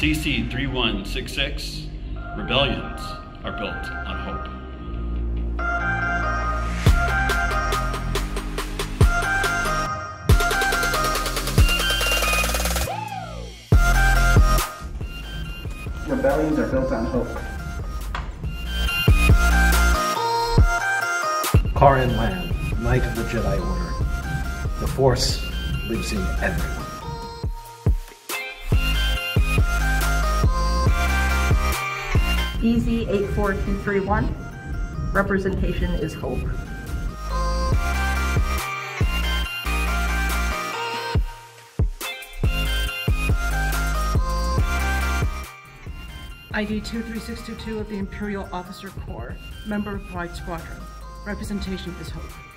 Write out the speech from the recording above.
CC 3166 Rebellions are built on hope. Rebellions are built on hope. Karin Lamb, Knight of the Jedi Order. The Force lives in everyone. EZ84231. Representation is hope. ID 23622 of the Imperial Officer Corps, member of Pride Squadron. Representation is hope.